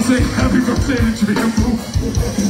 I say happy birthday to you.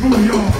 Booyah!